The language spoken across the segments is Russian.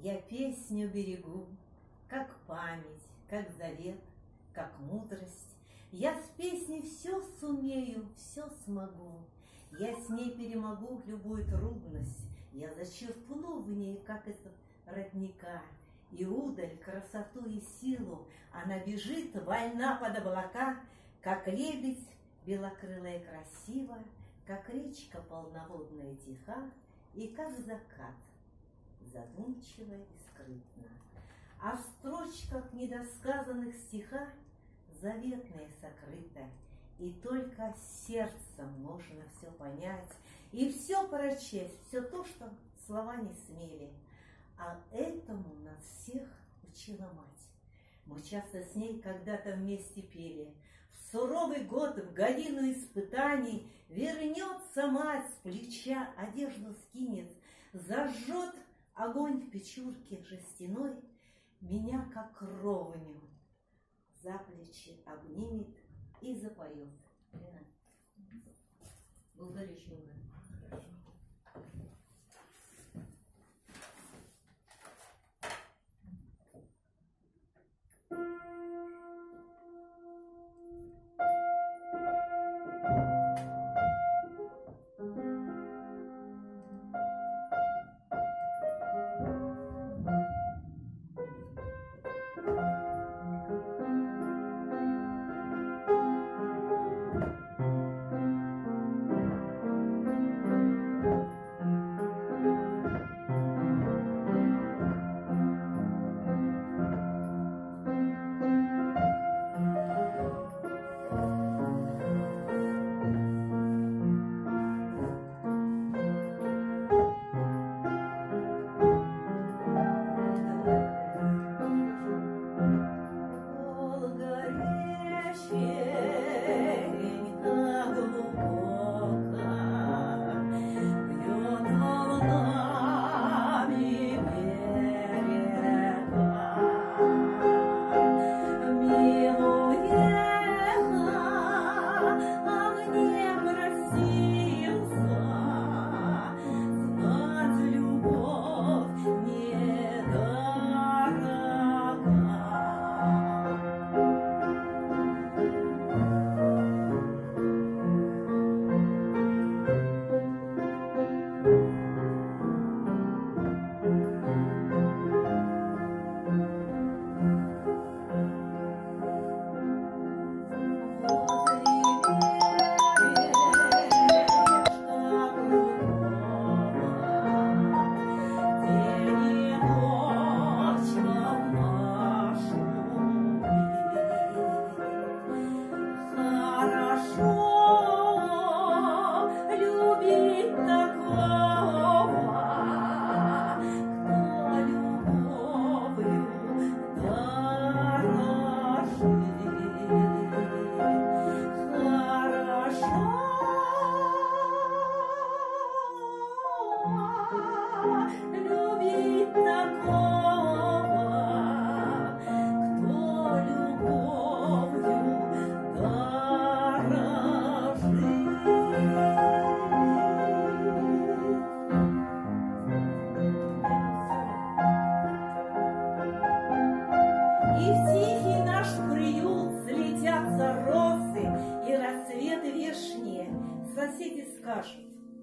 Я песню берегу, как память, как завет, как мудрость. Я с песней все сумею, все смогу. Я с ней перемогу любую трудность. Я зачерпну в ней, как из родника. И удаль, красоту и силу, Она бежит, вольна под облака, Как лебедь белокрылая красиво, Как речка полноводная тиха, И как закат задумчиво и скрытно. А в строчках недосказанных стиха Заветное сокрыто, и только сердцем можно все понять И все прочесть, все то, что слова не смели. А этому нас всех учила мать. Мы часто с ней когда-то вместе пели. В суровый год, в годину испытаний Вернется мать с плеча, одежду скинет, Зажжет огонь в печурке жестяной, Меня как ровню за плечи обнимет и запоет.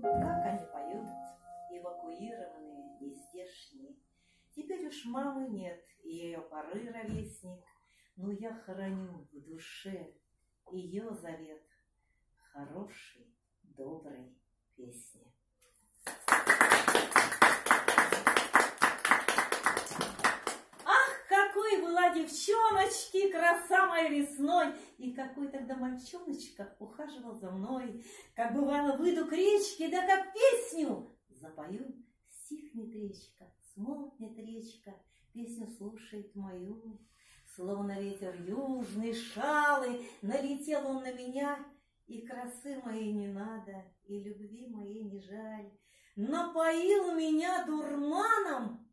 Благодарю, Чунга. мамы нет, и ее поры ровесник, но я храню в душе ее завет хорошей, доброй песни. Моя весной, и какой тогда мальчоночка ухаживал за мной, как бывало выйду к речке, да как песню запою, стихнет речка, смолкнет речка, песню слушает мою. Словно ветер южный, шалый, налетел он на меня, и красы моей не надо, и любви моей не жаль. Напоил меня дурманом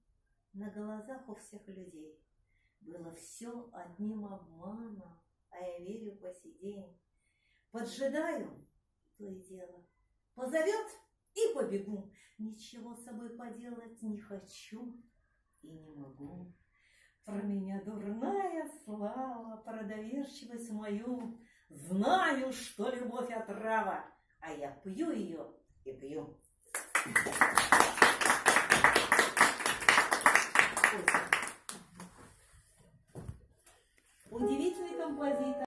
на глазах у всех людей. Было все одним обманом, а я верю по сей день. Поджидаю, то и дело. Позовет и побегу. Ничего с собой поделать не хочу. и не могу. Про меня дурная слава, про доверчивость мою. Знаю, что любовь отрава, а я пью ее и пью. Thank you.